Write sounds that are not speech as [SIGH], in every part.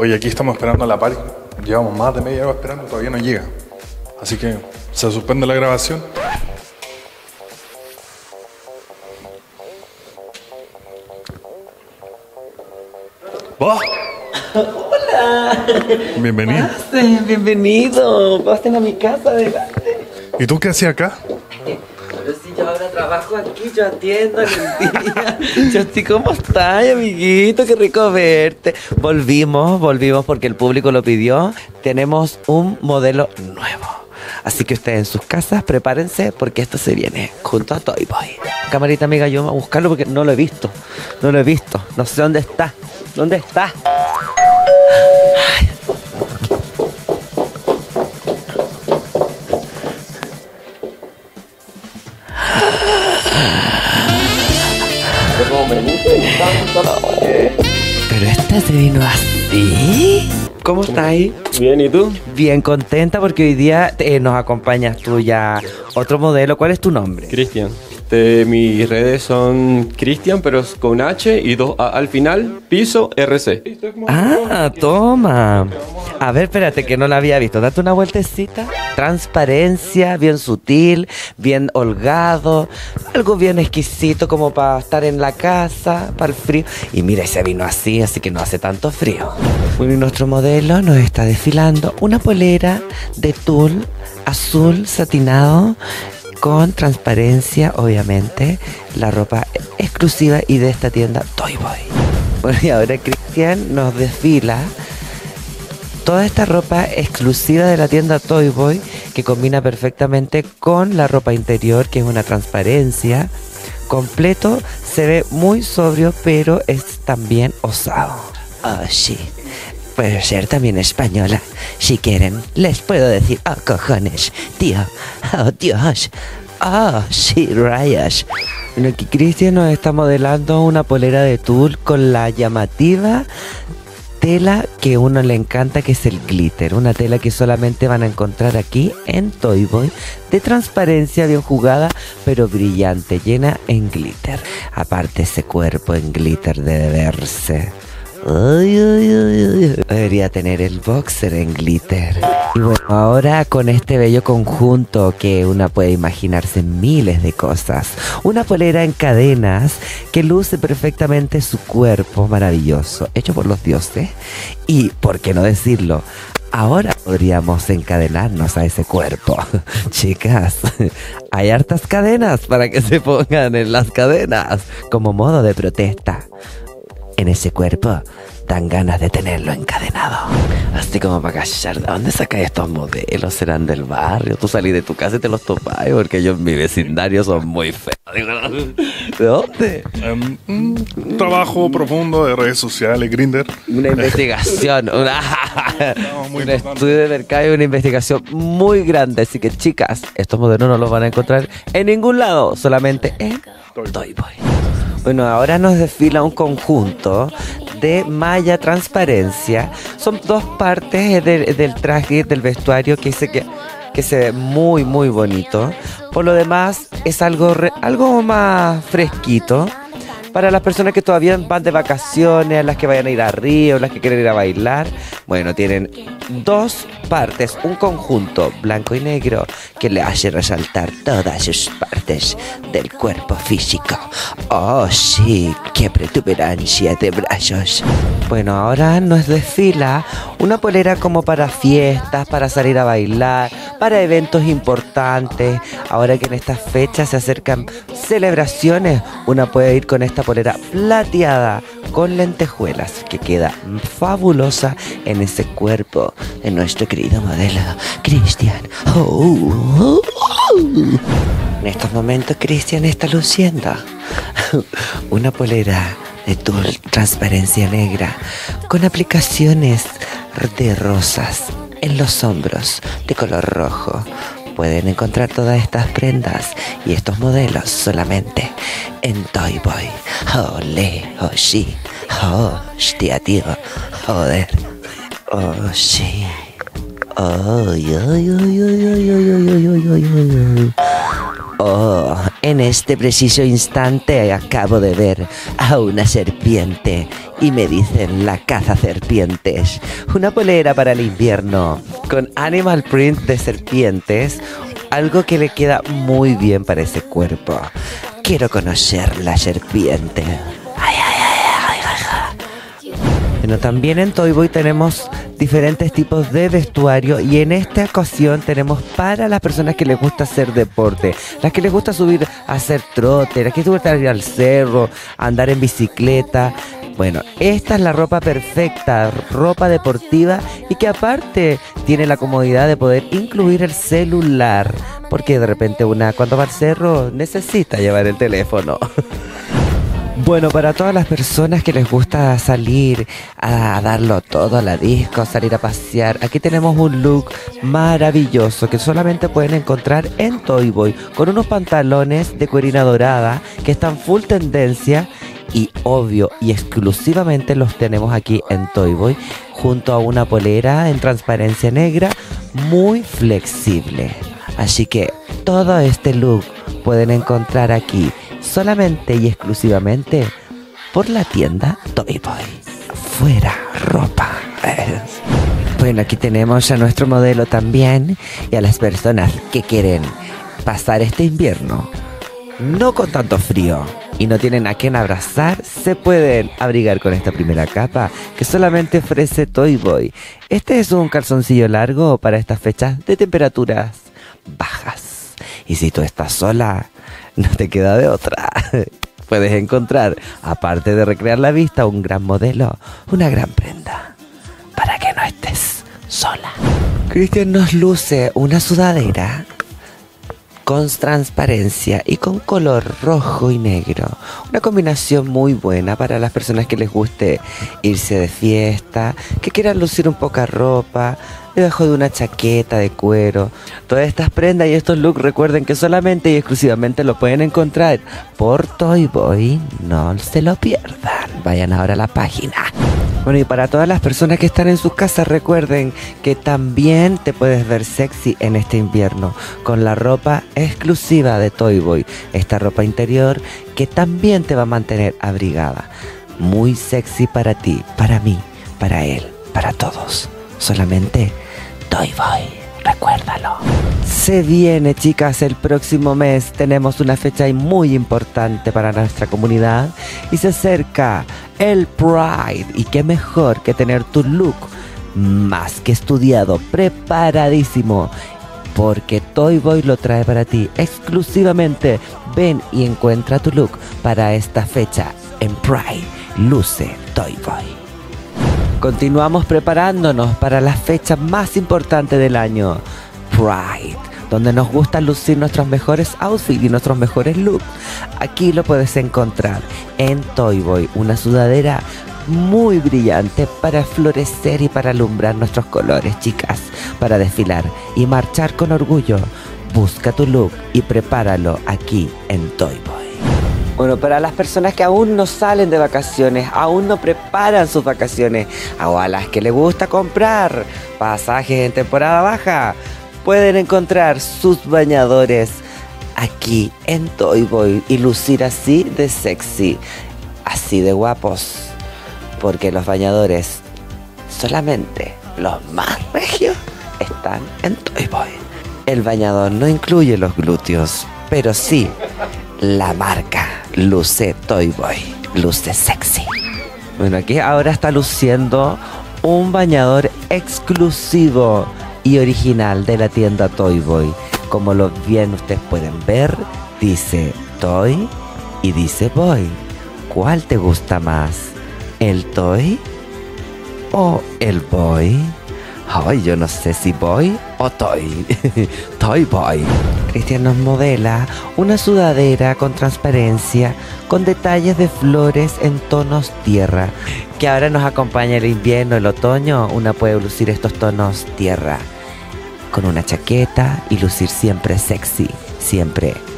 Oye, aquí estamos esperando a la pari. Llevamos más de media hora esperando, todavía no llega. Así que se suspende la grabación. ¡Oh! Hola. Bienvenido. Pasen, bienvenido. Pasen a mi casa adelante. ¿Y tú qué hacías acá? Trabajo aquí, yo atiendo el día. Chosti, ¿cómo estás, amiguito? Qué rico verte. Volvimos, volvimos porque el público lo pidió. Tenemos un modelo nuevo. Así que ustedes en sus casas prepárense porque esto se viene junto a Toy Boy. Camarita amiga, yo voy a buscarlo porque no lo he visto. No lo he visto. No sé dónde está. ¿Dónde está? Se vino así. ¿Cómo está ahí? Bien, ¿y tú? Bien contenta porque hoy día eh, nos acompañas tú ya otro modelo. ¿Cuál es tu nombre? Cristian. Este, mis redes son Cristian, pero es con H y dos A al final, piso RC. Ah, toma. A ver, espérate que no la había visto. Date una vueltecita. Transparencia, bien sutil, bien holgado, algo bien exquisito como para estar en la casa, para el frío. Y mira, ese vino así, así que no hace tanto frío. Bueno, y nuestro modelo nos está desfilando una polera de tul azul satinado con transparencia, obviamente, la ropa exclusiva y de esta tienda Toy Boy. Bueno, y ahora Cristian nos desfila toda esta ropa exclusiva de la tienda Toy Boy que combina perfectamente con la ropa interior, que es una transparencia. Completo, se ve muy sobrio, pero es también osado. Ah, sí. Puede ser también española. Si quieren, les puedo decir, oh cojones, tío, oh Dios, oh sí, rayas. Bueno, aquí Cristian nos está modelando una polera de tul con la llamativa tela que uno le encanta, que es el glitter. Una tela que solamente van a encontrar aquí en Toy Boy, de transparencia bien jugada, pero brillante, llena en glitter. Aparte ese cuerpo en glitter debe verse. Ay, ay, ay. Debería tener el boxer en glitter. Y bueno, ahora con este bello conjunto que una puede imaginarse miles de cosas. Una polera en cadenas que luce perfectamente su cuerpo maravilloso, hecho por los dioses. Y, ¿por qué no decirlo? Ahora podríamos encadenarnos a ese cuerpo. [LAUGHS] Chicas, [LAUGHS] hay hartas cadenas para que se pongan en las cadenas como modo de protesta en ese cuerpo dan ganas de tenerlo encadenado. Así como para callar, ¿de dónde sacas estos modelos? ¿Serán del barrio? Tú salís de tu casa y te los topas, porque ellos en mi vecindario son muy feos. ¿De dónde? Em, un trabajo profundo de redes sociales, Grinder. Una [LAUGHS] investigación, una, muy un importante. estudio de mercado y una investigación muy grande. Así que, chicas, estos modelos no los van a encontrar en ningún lado, solamente en Toy Boy. Bueno, ahora nos desfila un conjunto de malla transparencia. Son dos partes del, traje, del vestuario que se, que, que se ve muy, muy bonito. Por lo demás, es algo, re- algo más fresquito. Para las personas que todavía van de vacaciones, las que vayan a ir a Río, las que quieren ir a bailar, bueno, tienen dos partes, un conjunto blanco y negro que le hace resaltar todas sus partes del cuerpo físico. Oh, sí, qué protuberancia de brazos. Bueno, ahora nos desfila una polera como para fiestas, para salir a bailar, para eventos importantes. Ahora que en estas fechas se acercan celebraciones, una puede ir con esta polera plateada con lentejuelas que queda fabulosa en ese cuerpo de nuestro querido modelo Cristian. Oh. En estos momentos Cristian está luciendo [LAUGHS] una polera de tul transparencia negra con aplicaciones de rosas en los hombros de color rojo pueden encontrar todas estas prendas y estos modelos solamente en Toy Boy. Ole, oshi, oh, tía, tío, joder, oshi. Oh, en este preciso instante acabo de ver a una serpiente y me dicen la caza serpientes. Una polera para el invierno con animal print de serpientes, algo que le queda muy bien para ese cuerpo. Quiero conocer la serpiente. Ay, ay, ay. Bueno, también en Toy Boy tenemos diferentes tipos de vestuario y en esta ocasión tenemos para las personas que les gusta hacer deporte, las que les gusta subir a hacer trote, las que les gusta ir al cerro, andar en bicicleta. Bueno, esta es la ropa perfecta, ropa deportiva y que aparte tiene la comodidad de poder incluir el celular, porque de repente una cuando va al cerro necesita llevar el teléfono. [LAUGHS] Bueno, para todas las personas que les gusta salir a darlo todo a la disco, salir a pasear, aquí tenemos un look maravilloso que solamente pueden encontrar en Toy Boy, con unos pantalones de cuerina dorada que están full tendencia y obvio y exclusivamente los tenemos aquí en Toy Boy, junto a una polera en transparencia negra muy flexible. Así que todo este look pueden encontrar aquí solamente y exclusivamente por la tienda Toy Boy. Fuera ropa. Bueno, aquí tenemos a nuestro modelo también y a las personas que quieren pasar este invierno no con tanto frío y no tienen a quien abrazar, se pueden abrigar con esta primera capa que solamente ofrece Toy Boy. Este es un calzoncillo largo para estas fechas de temperaturas bajas. Y si tú estás sola, no te queda de otra. [LAUGHS] Puedes encontrar, aparte de recrear la vista, un gran modelo, una gran prenda, para que no estés sola. Cristian nos luce una sudadera con transparencia y con color rojo y negro. Una combinación muy buena para las personas que les guste irse de fiesta, que quieran lucir un poca ropa, debajo de una chaqueta de cuero. Todas estas prendas y estos looks recuerden que solamente y exclusivamente lo pueden encontrar por Toy Boy. No se lo pierdan. Vayan ahora a la página. Bueno, y para todas las personas que están en sus casas, recuerden que también te puedes ver sexy en este invierno con la ropa exclusiva de Toy Boy. Esta ropa interior que también te va a mantener abrigada. Muy sexy para ti, para mí, para él, para todos. Solamente Toy Boy. Recuérdalo. Se viene, chicas, el próximo mes tenemos una fecha muy importante para nuestra comunidad y se acerca el Pride. Y qué mejor que tener tu look más que estudiado, preparadísimo. Porque Toy Boy lo trae para ti exclusivamente. Ven y encuentra tu look para esta fecha en Pride. Luce Toy Boy. Continuamos preparándonos para la fecha más importante del año, Pride, donde nos gusta lucir nuestros mejores outfits y nuestros mejores looks. Aquí lo puedes encontrar en Toy Boy, una sudadera muy brillante para florecer y para alumbrar nuestros colores, chicas, para desfilar y marchar con orgullo. Busca tu look y prepáralo aquí en Toy Boy. Bueno, para las personas que aún no salen de vacaciones, aún no preparan sus vacaciones, o a las que les gusta comprar pasajes en temporada baja, pueden encontrar sus bañadores aquí en Toy Boy y lucir así de sexy, así de guapos, porque los bañadores solamente los más regios están en Toy Boy. El bañador no incluye los glúteos, pero sí la marca Luce Toy Boy, luce sexy. Bueno, aquí ahora está luciendo un bañador exclusivo y original de la tienda Toy Boy. Como lo bien ustedes pueden ver, dice Toy y dice Boy. ¿Cuál te gusta más? ¿El Toy o el Boy? Ay, yo no sé si Boy o Toy. [LAUGHS] toy Boy. Cristian nos modela una sudadera con transparencia, con detalles de flores en tonos tierra. Que ahora nos acompaña el invierno, el otoño, una puede lucir estos tonos tierra. Con una chaqueta y lucir siempre sexy, siempre.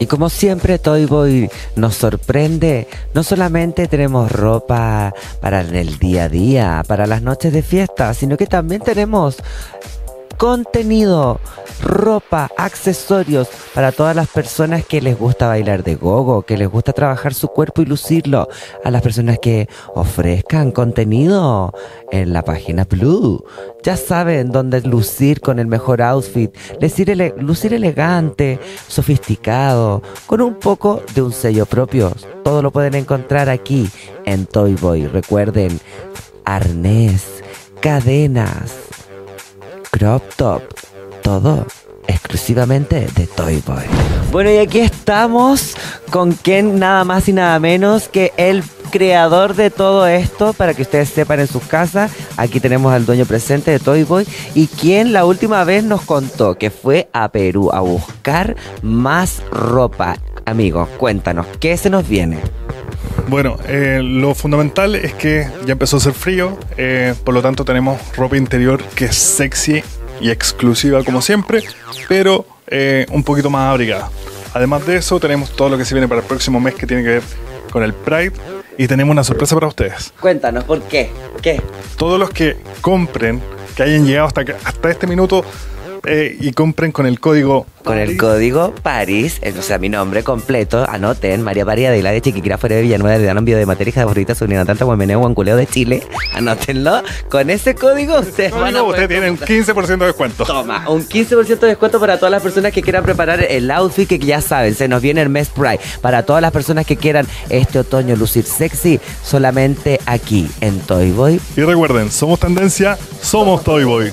Y como siempre Toy Boy nos sorprende, no solamente tenemos ropa para el día a día, para las noches de fiesta, sino que también tenemos contenido, ropa, accesorios para todas las personas que les gusta bailar de gogo, que les gusta trabajar su cuerpo y lucirlo, a las personas que ofrezcan contenido en la página Blue. Ya saben dónde lucir con el mejor outfit, lucir, lucir elegante, sofisticado, con un poco de un sello propio. Todo lo pueden encontrar aquí en Toy Boy. Recuerden, arnés, cadenas, crop top, todo exclusivamente de Toy Boy. Bueno, y aquí estamos con quien nada más y nada menos que el creador de todo esto, para que ustedes sepan en sus casas. Aquí tenemos al dueño presente de Toy Boy y quien la última vez nos contó que fue a Perú a buscar más ropa. Amigos, cuéntanos, ¿qué se nos viene? Bueno, eh, lo fundamental es que ya empezó a hacer frío, eh, por lo tanto tenemos ropa interior que es sexy y exclusiva como siempre, pero eh, un poquito más abrigada. Además de eso, tenemos todo lo que se viene para el próximo mes que tiene que ver con el Pride y tenemos una sorpresa para ustedes. Cuéntanos, ¿por qué? ¿Qué? Todos los que compren, que hayan llegado hasta, hasta este minuto eh, y compren con el código Con el código París, eh, o sea, mi nombre completo, anoten, María Paría de la de Chiquiquira fuera de Villanueva de Danón de Materia de Borrita, Subunidad Tanta, Guameneo, Guanculeo de Chile, anótenlo. Con ese código ustedes van a usted tiene un comprar- 15% de descuento. Toma, un 15% de descuento para todas las personas que quieran preparar el outfit que ya saben, se nos viene el mes Pride. Para todas las personas que quieran este otoño lucir sexy, solamente aquí en Toy Boy. Y recuerden, somos tendencia, somos Toy Boy.